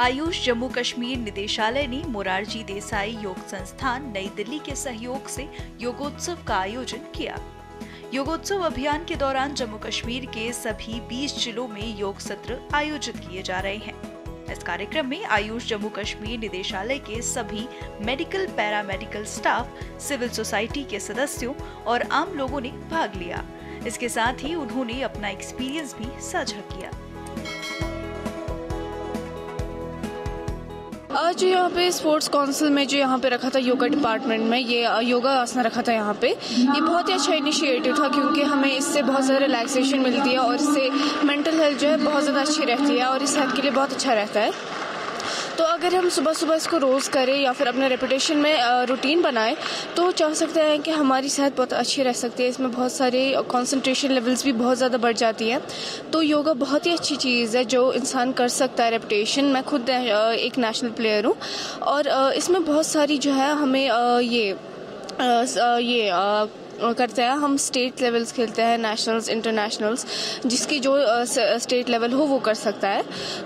आयुष जम्मू कश्मीर निदेशालय ने मोरारजी देसाई योग संस्थान नई दिल्ली के सहयोग से योगोत्सव का आयोजन किया। योगोत्सव अभियान के दौरान जम्मू कश्मीर के सभी 20 जिलों में योग सत्र आयोजित किए जा रहे हैं। इस कार्यक्रम में आयुष जम्मू कश्मीर निदेशालय के सभी medical, paramedical staff, civil society के सदस्यों और आम लोगों ने भाग लिया। इसके साथ ही उन्होंने अपना एक्सपीरियंस भी साझा किया। आज जो यहाँ पे स्पोर्ट्स काउंसिल में जो यहाँ पे रखा था योगा डिपार्टमेंट में, ये योगा आसना रखा था यहाँ पे, ये बहुत ही अच्छा इनिशिएटिव था क्योंकि हमें इससे बहुत ज़्यादा रिलैक्सेशन मिलती है और इससे मेंटल हेल्थ जो है बहुत ज़्यादा अच्छी रहती है और इस हेल्थ के लिए बहुत अच्छा रहता है। तो अगर हम सुबह सुबह इसको रोज़ करें या फिर अपने रेपुटेशन में रूटीन बनाएँ तो चाह सकते हैं कि हमारी सेहत बहुत अच्छी रह सकती है। इसमें बहुत सारे कंसंट्रेशन लेवल्स भी बहुत ज़्यादा बढ़ जाती हैं। तो योगा बहुत ही अच्छी चीज़ है जो इंसान कर सकता है रेपुटेशन मैं खुद एक नेशनल प्लेयर हूँ और इसमें बहुत सारी जो है हमें ये ये करते हैं। हम स्टेट लेवल्स खेलते हैं नेशनल्स इंटरनेशनल्स जिसकी जो स्टेट लेवल हो वो कर सकता है।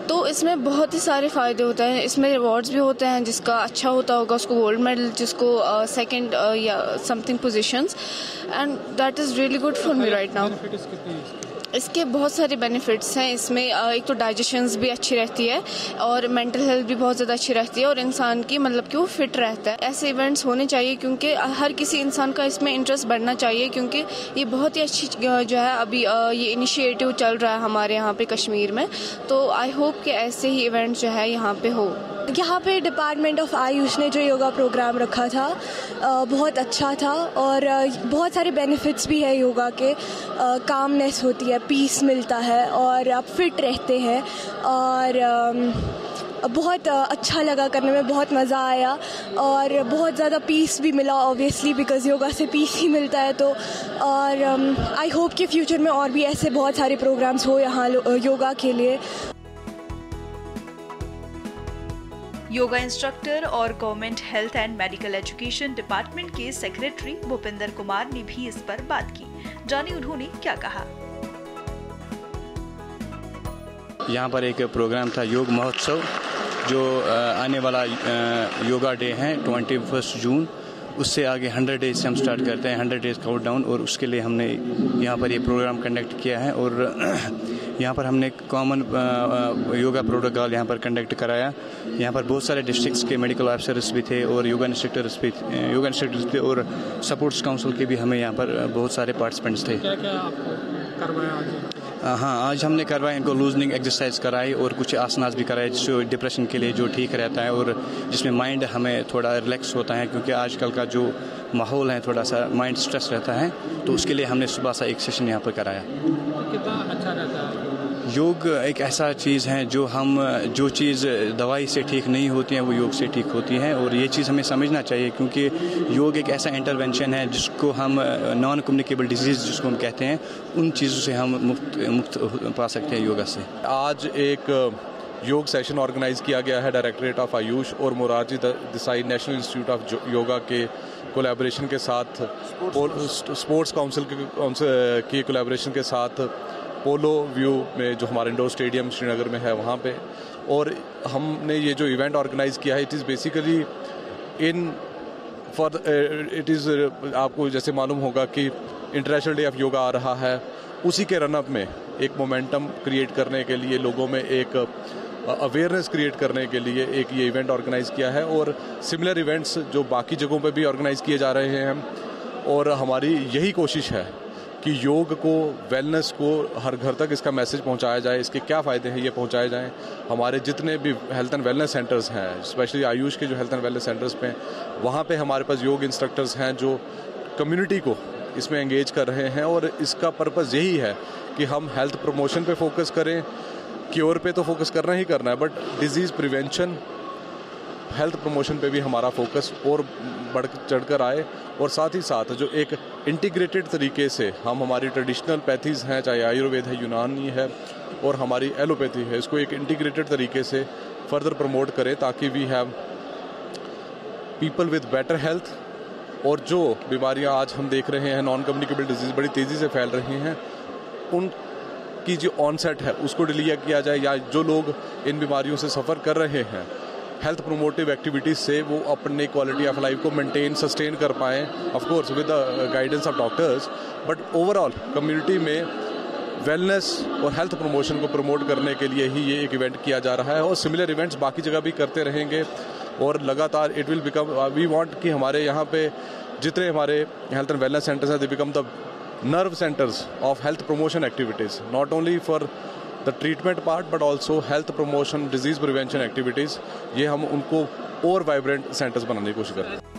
तो इसमें बहुत ही सारे फ़ायदे होते हैं। इसमें रिवॉर्ड्स भी होते हैं जिसका अच्छा होता होगा उसको गोल्ड मेडल जिसको सेकेंड या something positions and that is really good for me right now इसके बहुत सारे बेनिफिट्स हैं। इसमें एक तो डाइजेशन भी अच्छी रहती है और मेंटल हेल्थ भी बहुत ज़्यादा अच्छी रहती है और इंसान की मतलब कि वो फिट रहता है। ऐसे इवेंट्स होने चाहिए क्योंकि हर किसी इंसान का इसमें इंटरेस्ट बढ़ना चाहिए, क्योंकि ये बहुत ही अच्छी जो है अभी ये इनिशिएटिव चल रहा है हमारे यहाँ पे कश्मीर में। तो आई होप कि ऐसे ही इवेंट जो है यहाँ पे हो। यहाँ पे डिपार्टमेंट ऑफ़ आयुष ने जो योगा प्रोग्राम रखा था बहुत अच्छा था और बहुत सारे बेनिफिट्स भी है योगा के। कामनेस होती है पीस मिलता है और आप फिट रहते हैं और बहुत अच्छा लगा करने में बहुत मज़ा आया और बहुत ज़्यादा पीस भी मिला ऑब्वियसली बिकॉज़ योगा से पीस ही मिलता है तो। और आई होप कि फ्यूचर में और भी ऐसे बहुत सारे प्रोग्राम्स हो यहाँ योगा के लिए। योगा इंस्ट्रक्टर और government health and medical education department के सेक्रेटरी भूपिंदर कुमार ने भी इस पर बात की। जानी उन्होंने क्या कहा। यहाँ पर एक प्रोग्राम था योग महोत्सव। जो आने वाला योगा डे है, ट्वेंटी फ़र्स्ट जून, उससे आगे हंड्रेड डेज़ से हम स्टार्ट करते हैं, हंड्रेड डेज़ काउंट डाउन और उसके लिए हमने यहाँ पर ये प्रोग्राम कंडक्ट किया है, और यहाँ पर हमने कॉमन योगा प्रोटोकॉल यहाँ पर कंडक्ट कराया। यहाँ पर बहुत सारे डिस्ट्रिक्ट्स के मेडिकल ऑफिसर्स भी थे, और योगा इंस्ट्रक्टर्स भी योगा इंस्ट्रक्टर्स थे, और सपोर्ट्स काउंसिल के भी हमें यहाँ पर बहुत सारे पार्टिसिपेंट्स थे। क्या क्या हाँ आज हमने करवाया इनको लूजनिंग एक्सरसाइज कराई और कुछ आसनास भी कराए जो डिप्रेशन के लिए जो ठीक रहता है और जिसमें माइंड हमें थोड़ा रिलैक्स होता है क्योंकि आजकल का जो माहौल है, थोड़ा सा माइंड स्ट्रेस रहता है तो उसके लिए हमने सुबह सा एक सेशन यहाँ पर कराया। तो कितना अच्छा रहता है? योग एक ऐसा चीज़ है जो हम जो चीज़ दवाई से ठीक नहीं होती है वो योग से ठीक होती है और ये चीज़ हमें समझना चाहिए क्योंकि योग एक ऐसा इंटरवेंशन है जिसको हम नॉन कम्युनिकेबल डिज़ीज़ जिसको हम कहते हैं उन चीज़ों से हम मुक्त मुक्त पा सकते हैं योगा से। आज एक योग सेशन ऑर्गेनाइज किया गया है डायरेक्टरेट ऑफ़ आयुष और Morarji Desai national institute of yoga के कोलैबोरेशन के साथ स्पोर्ट्स काउंसिल के कोलैबोरेशन के साथ पोलो व्यू में जो हमारा इंडोर स्टेडियम श्रीनगर में है, वहाँ पे। और हमने ये जो इवेंट ऑर्गेनाइज किया है it is basically in for it is आपको जैसे मालूम होगा कि इंटरनेशनल डे ऑफ़ योगा आ रहा है। उसी के रनअप में एक मोमेंटम क्रिएट करने के लिए, लोगों में एक अवेयरनेस क्रिएट करने के लिए एक ये इवेंट ऑर्गेनाइज किया है। और सिमिलर इवेंट्स जो बाकी जगहों पे भी ऑर्गेनाइज किए जा रहे हैं। और हमारी यही कोशिश है कि योग को वेलनेस को हर घर तक इसका मैसेज पहुँचाया जाए, इसके क्या फ़ायदे हैं, ये पहुँचाए जाएँ। हमारे जितने भी हेल्थ एंड वेलनेस सेंटर्स हैं स्पेशली आयुष के जो हेल्थ एंड वेलनेस सेंटर्स पे, वहाँ पे हमारे पास योग इंस्ट्रक्टर्स हैं जो कम्युनिटी को इसमें एंगेज कर रहे हैं और इसका पर्पज़ यही है कि हम हेल्थ प्रमोशन पे फोकस करें क्योर पे तो फोकस करना ही करना है but disease prevention health promotion पे भी हमारा फोकस और बढ़, चढ़कर आए। और साथ ही साथ जो एक इंटीग्रेटेड तरीके से हम हमारी ट्रेडिशनल पैथीज़ हैं, चाहे आयुर्वेद है, यूनानी है, और हमारी एलोपैथी है, इसको एक इंटीग्रेटेड तरीके से फर्दर प्रमोट करें ताकि we have people with better health और जो बीमारियाँ आज हम देख रहे हैं नॉन कम्युनिकेबल डिज़ीज़ बड़ी तेज़ी से फैल रही हैं, उन की जो ऑनसेट है, उसको डिलीया किया जाए या जो लोग इन बीमारियों से सफ़र कर रहे हैं हेल्थ प्रोमोटिव एक्टिविटीज़ से वो अपने क्वालिटी ऑफ़ लाइफ को मेंटेन सस्टेन कर पाएँ of course with the guidance of doctors but overall community में वेलनेस और हेल्थ प्रमोशन को प्रमोट करने के लिए ही ये एक इवेंट किया जा रहा है और सिमिलर इवेंट्स बाकी जगह भी करते रहेंगे और लगातार it will become we want कि हमारे यहाँ पे जितने हमारे हेल्थ एंड वेलनेस सेंटर्स हैं they become the nerve centres of health promotion activities not only for the treatment part but also health promotion disease prevention activities ये हम उनको और वाइब्रेंट सेंटर्स बनाने की कोशिश कर रहे हैं।